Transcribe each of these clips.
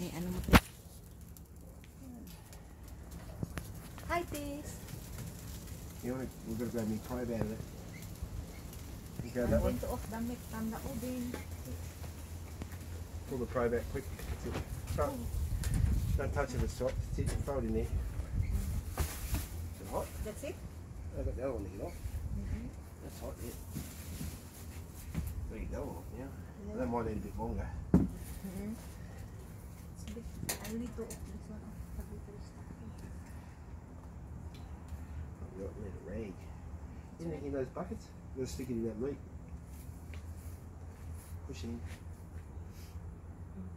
May ano mo Hi, Tis. You want to, we're going to grab me pry back of it. You got that i one? off the mic from the oven. Pull the pry back quick. Don't, touch it, it's hot. Sit and fold in there. Is it hot? That's it? I got the other one to get off. Mm -hmm. That's hot, yeah. There you go, yeah. yeah. That might need a bit longer. Mm -hmm only thought of this one off the I've not let it rag. He's making those buckets. I'm to stick it in that meat. Push it in.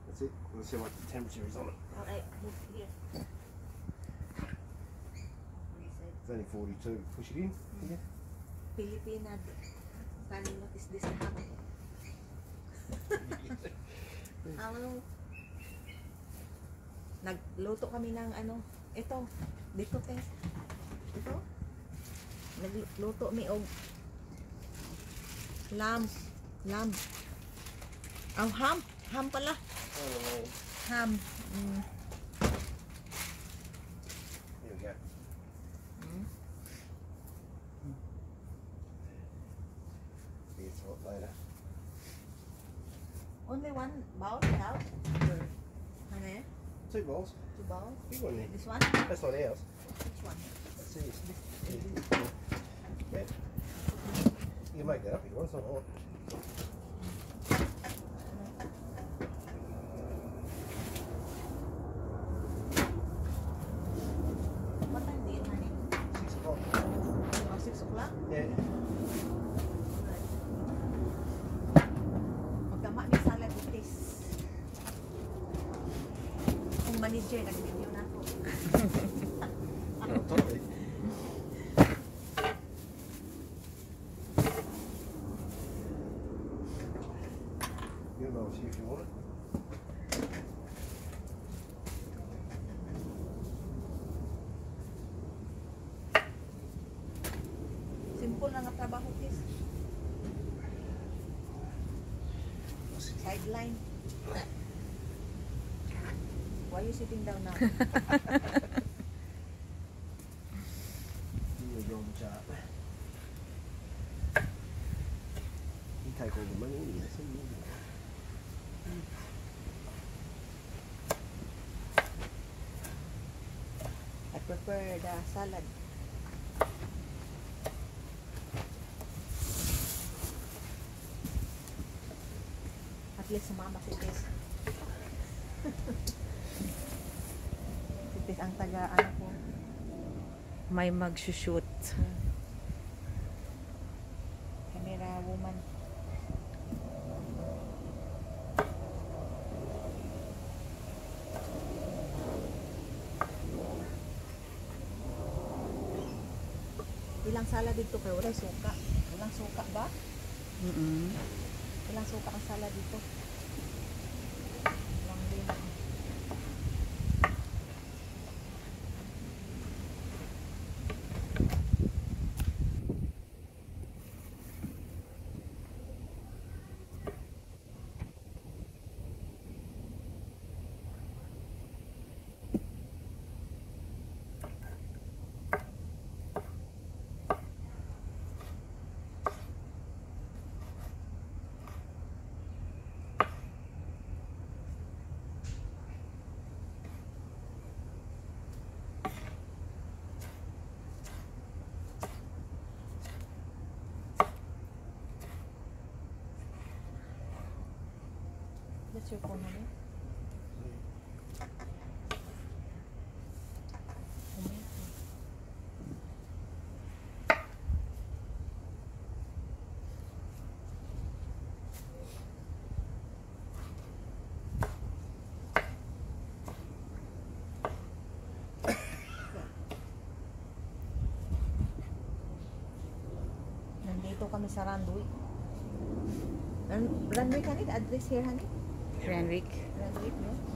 That's it. Let's see what the temperature is on it. Oh, eight. Yeah. It's only 42. Push it in. Mm-hmm. Yeah. Filipina. Paano mo is this happening? Hello. nagluto kami ng ano, ito, dito te. Ito. Nagluto mi og lamb, lamb. Oh, ham, ham pala. Oh. Ham. Mm. Two balls. Two balls. Big one there. This one? That's not ours. Which one? Let's see. yeah. You make that up if you want, it's not you know, see if you want it. Simple lang ang trabaho, sis. Sideline. Why are you sitting down now? prepare the salad. At least sumama si Tess. si Tess ang taga ano po. May magsushoot. Hmm. Ilang sala dito kay wala suka. Ilang suka ba? Mm -hmm. Ilang suka ang sala dito? 맞출 거면은 Nandito kami sa Randwick. Randuy kanit, address here, ya, hanit. Renwick. Renwick, no?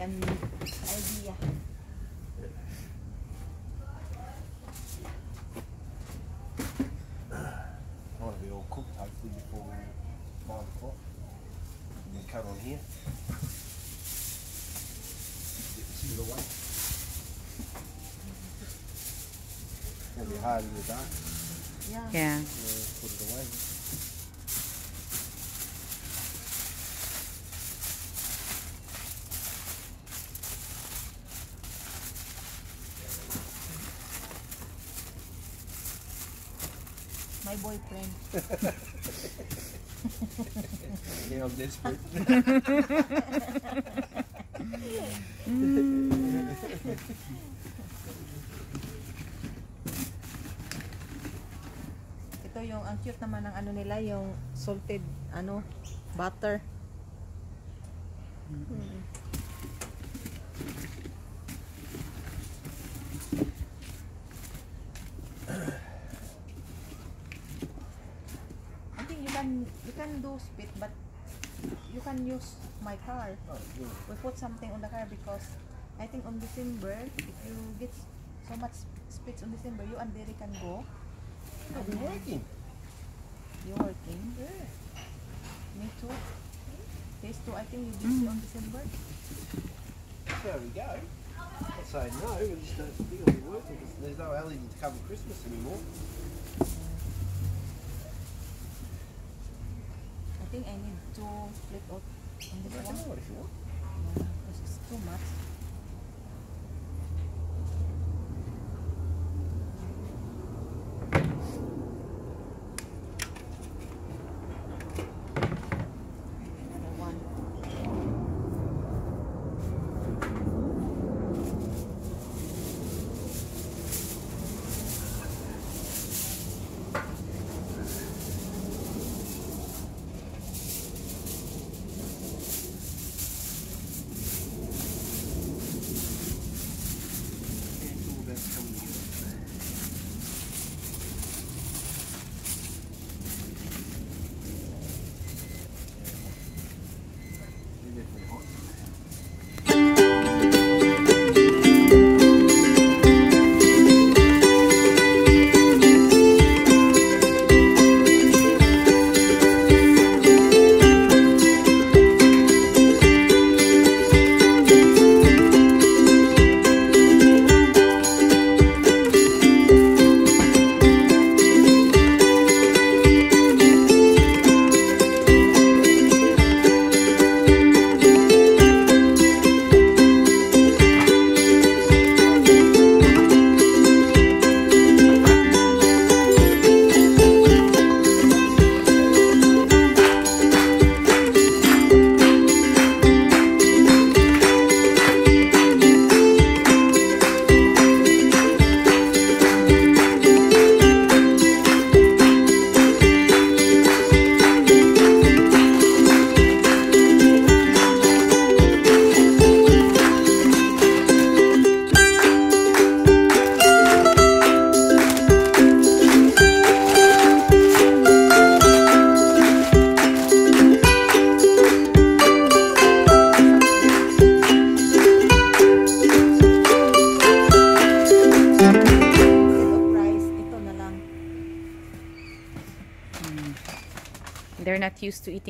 an idea. I want to be all cooked hopefully before 5 o'clock. And cut on here. Get the in the dark. Yeah. Game of desperate. Ito yung ang cute naman ng ano nila, yung salted ano butter. can you can do spit, but you can use my car. Oh, We put something on the car because I think on December, if you get so much spits on December, you and Derek can go. I've been working. You're working? Yeah. Me too. These two, I think you busy mm. on December. There we go. I'd say no, we just don't think it will be working. There's no holiday to cover Christmas anymore. think I need to flip out on this one. Yeah, because it's too much.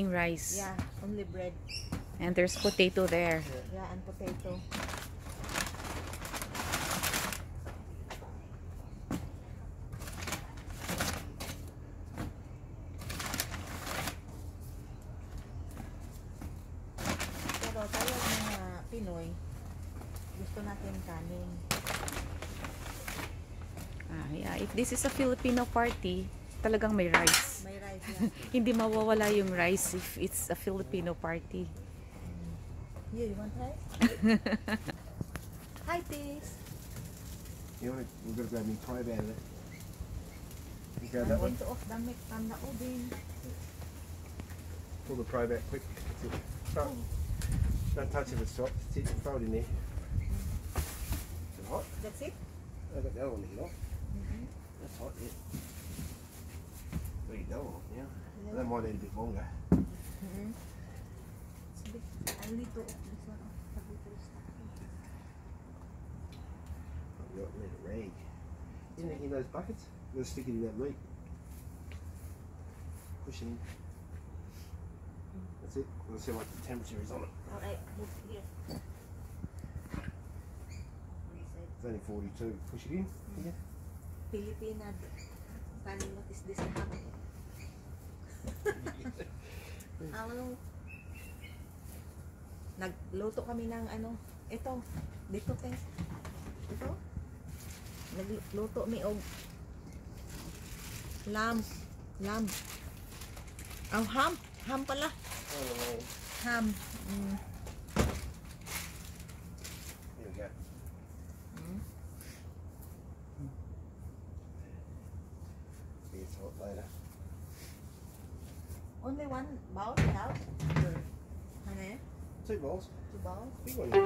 eating rice. Yeah, only bread. And there's potato there. Yeah, and potato. Pero tayo mga ah, Pinoy, gusto natin kanin. Ah, yeah. If this is a Filipino party, talagang may rice. hindi mawawala yung rice if it's a Filipino party. Yeah, you want rice? Hi, Tis. You want to, we're going to grab me private out You that one? off the mic um, Pull the pry back quick. That's it. Oh. Don't touch if it's hot. That's it. in there. Is it hot? That's it? I got that one here. Mm -hmm. That's hot, yeah. Wait, double, yeah. yeah. Alam mo, dahil bit bongga. Mm-hmm. Only A little. this one. Not let it rag. He's making those buckets. I'm going to stick it in that meat. Push it in. That's it. Let's see what the temperature is on it. Alright, oh, here. It's only 42. Push it in. Mm-hmm. Yeah. Filipina. Darling, what is this happening? Hello. Nagluto kami ng ano, ito, dito kay. Ito. Nagluto mi og lamb, lamb. Oh, ham, ham pala. Oh. Ham. Mm. Only one bowl without the honey. Two balls. Two bowls.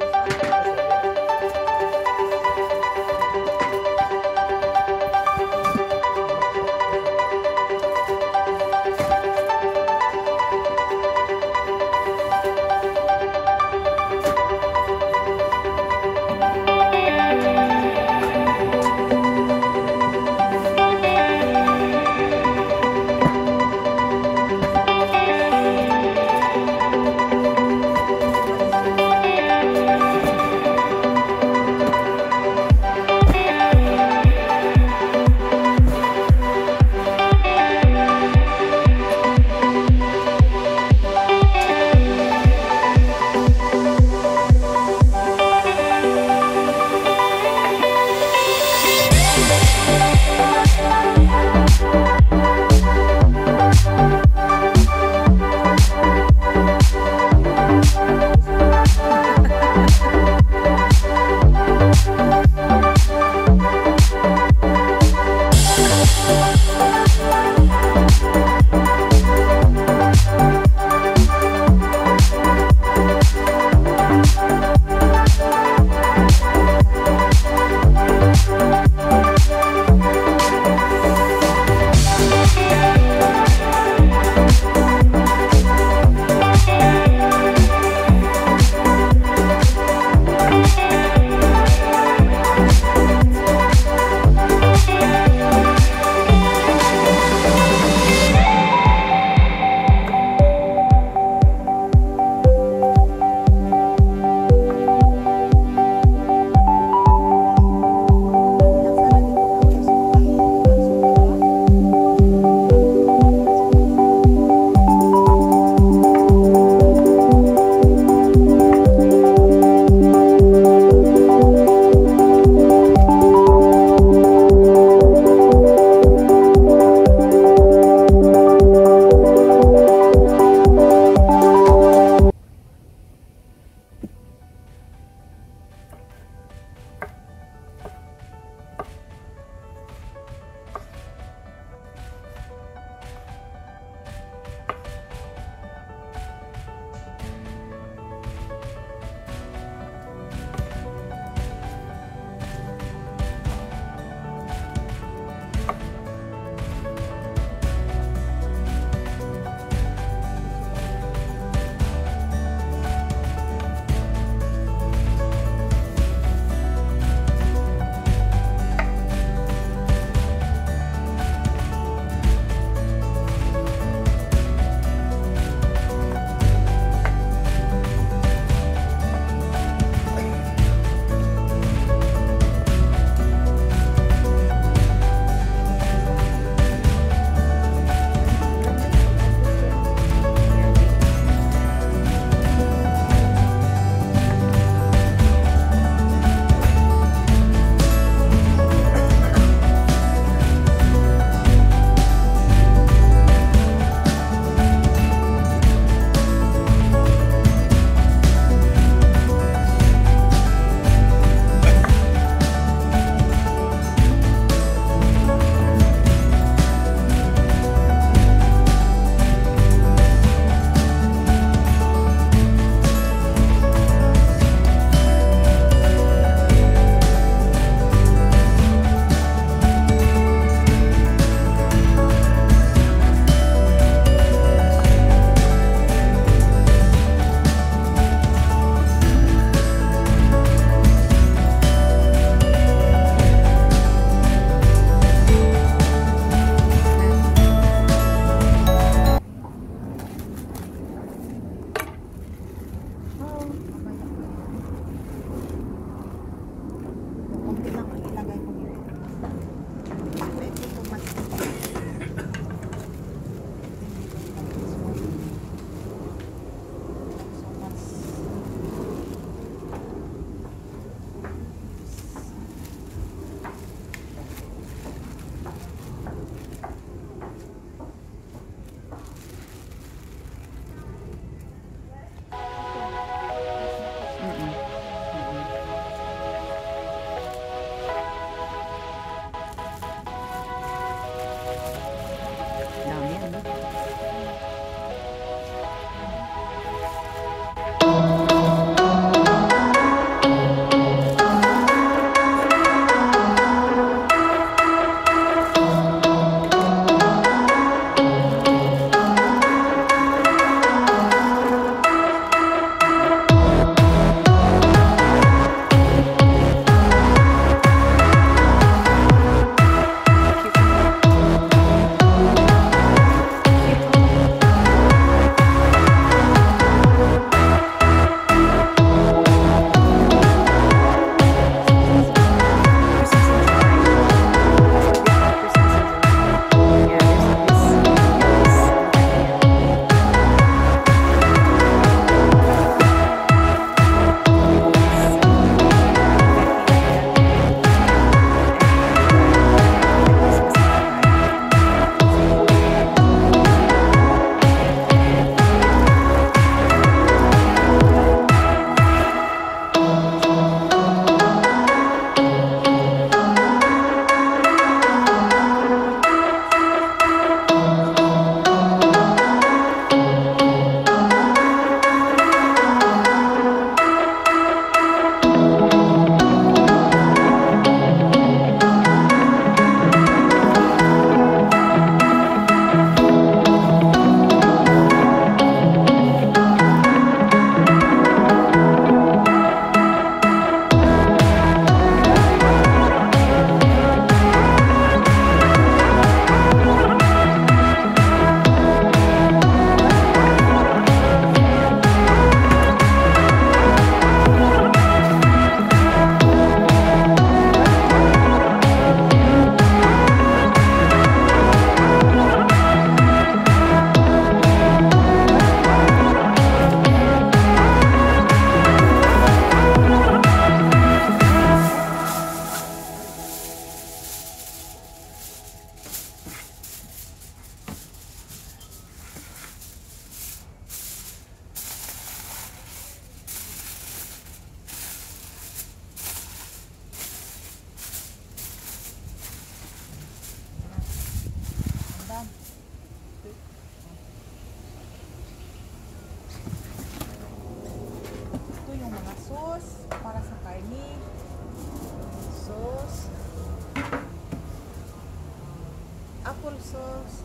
apple sauce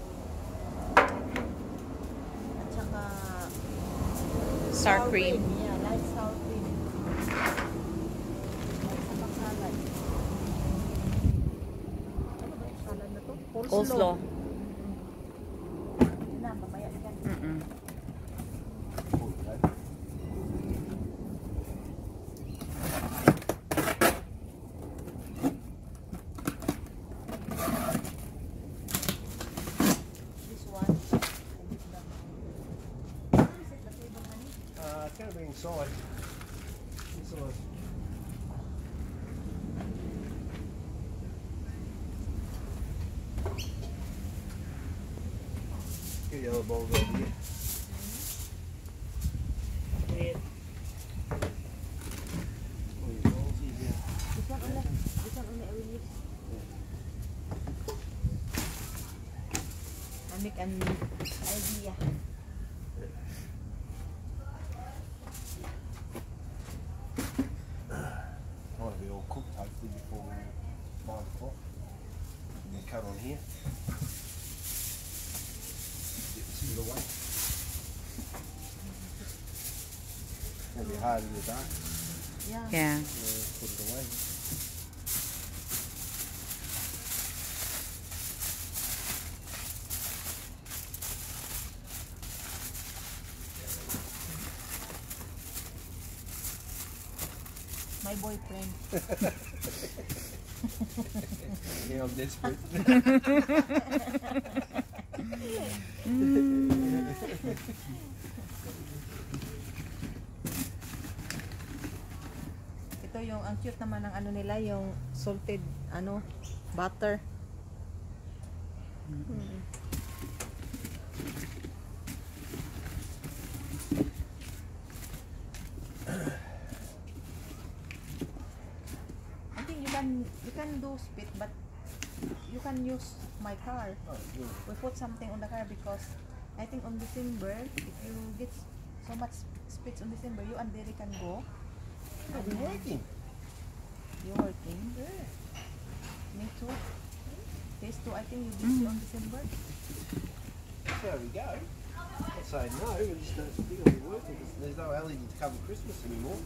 at saka sour, cream. Yeah, light sour cream. Ano Coleslaw. Coleslaw. bowl hide in the Yeah. Yeah. put it away. My boyfriend. You know desperate. ano, butter. Hmm. I think you can you can do spit but you can use my car. Oh, We put something on the car because I think on December if you get so much spits on December you and Derek can go. I'll be working. You're working? Yeah. Me too. These two, I think, you will be mm on December. There we go. Not say no, we just don't think it'll be worth it. There's no allergy to cover Christmas anymore.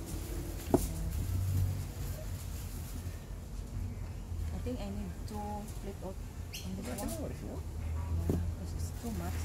I think I need to flip flip-off on the bottom. if you want. Yeah, because it's too much.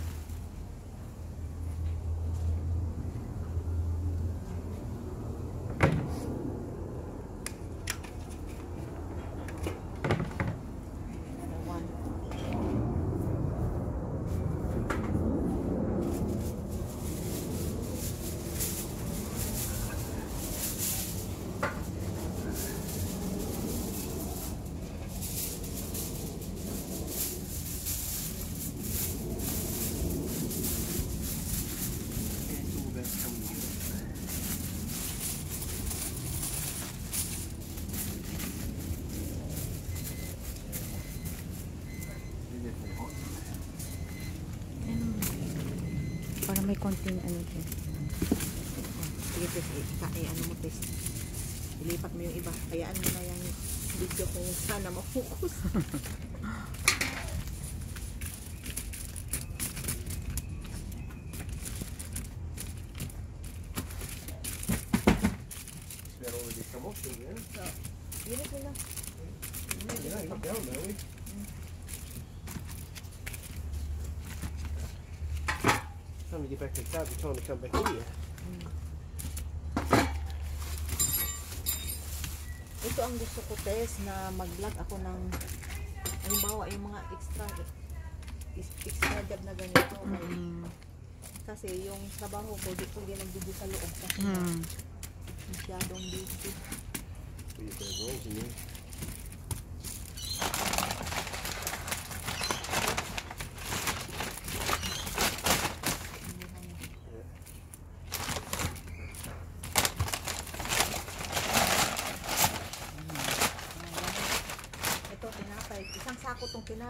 may konting ano dyan. Sige, tes, eh, eh, ano mo, test. Ilipat mo yung iba. Hayaan mo na yung video ko. Sana mafokus. back here. Ito ang gusto ko, test na mag-vlog ako ng halimbawa yung mga extra extra job na ganito. Mm Kasi yung trabaho ko, di ko din nagbibig sa loob kasi mm. masyadong busy. So you can roll,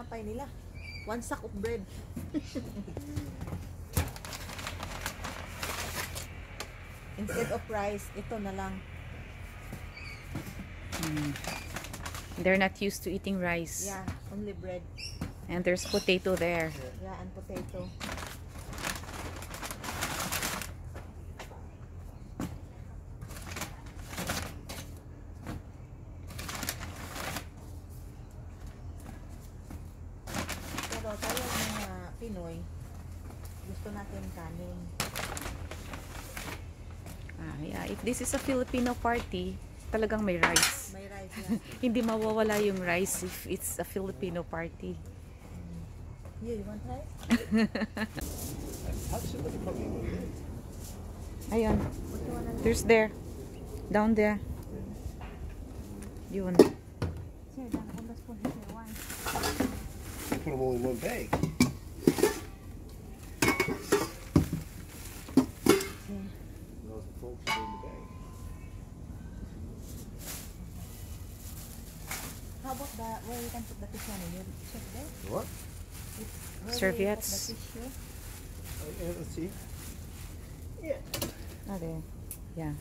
tinapay nila. One sack of bread. Instead of rice, ito na lang. Mm. They're not used to eating rice. Yeah, only bread. And there's potato there. Yeah, and potato. Kasi sa Filipino party, talagang may rice. May rice yeah. Hindi mawawala yung rice if it's a Filipino party. Yeah, you want rice? Ayun. There's there. Down there. Yun. Put them all in one bag. What? Serviettes. Oh, see. Yeah. Okay. Yeah.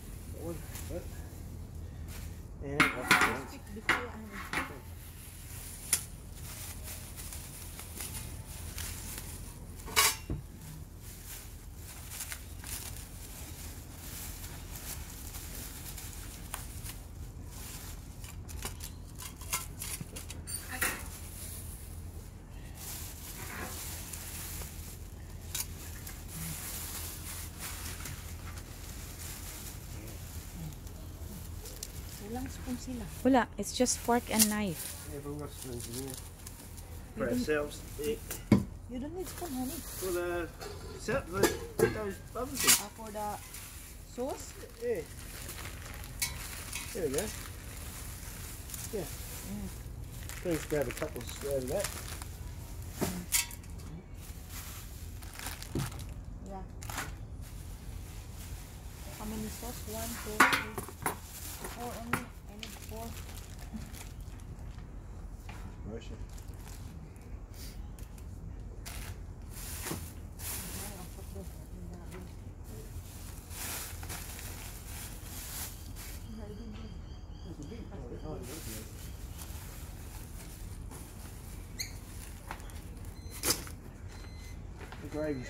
Wala, it's just fork and knife. For ourselves, eh? you don't need spoon, honey. For the, set the, those Uh, for the sauce? Yeah. There we go. Yeah. Mm. Please grab a couple out of that. Mm. Yeah. How many sauce? One, two, three, four only now? Russia. gravy's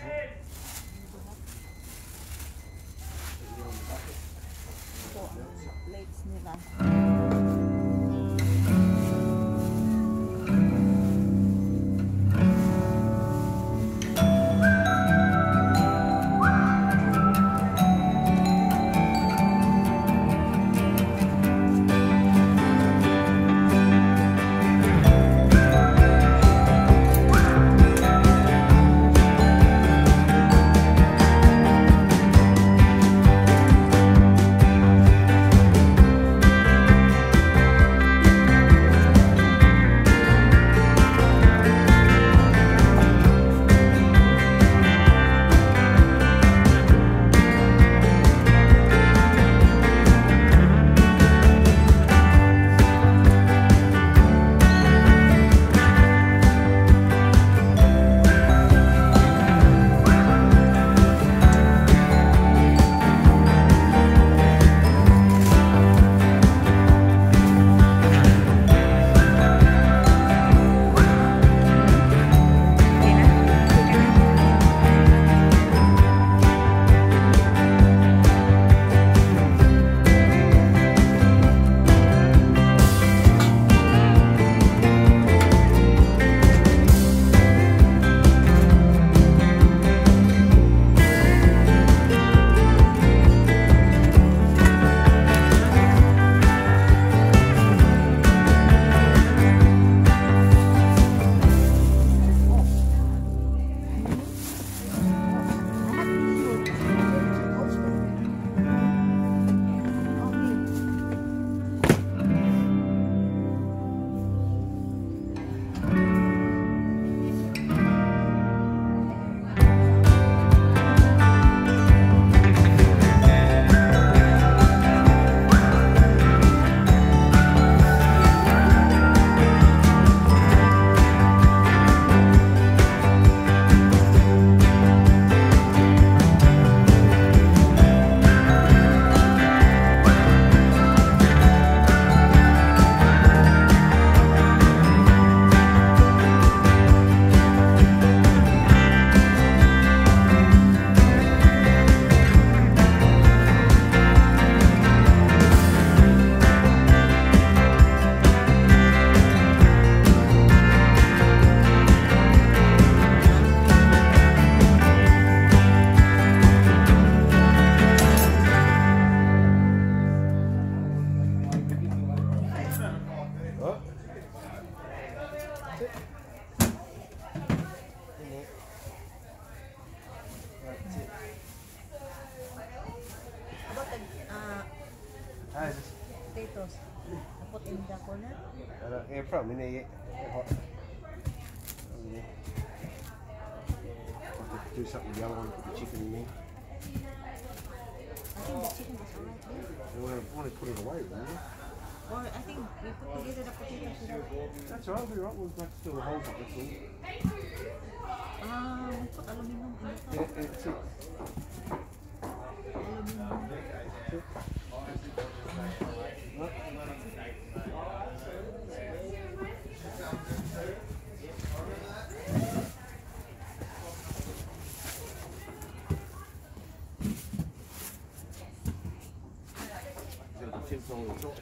Put the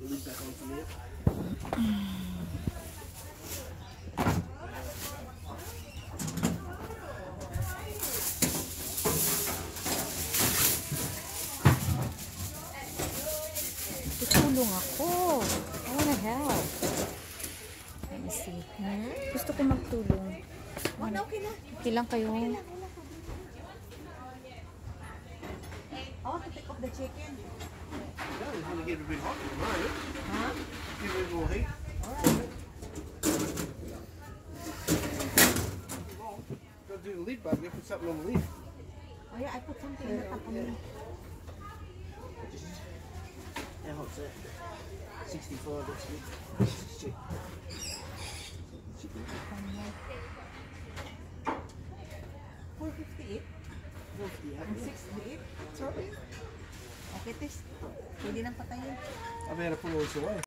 lid back on from there. Tutulong ako. I wanna help. Let me see. Hmm? Gusto ko magtulong. Ano? Ilang kayo? Ilang kayo? for this week. Chicken. Chicken. 68? Sorry. Okay, test. Pwede nang patayin. Avera po also, eh.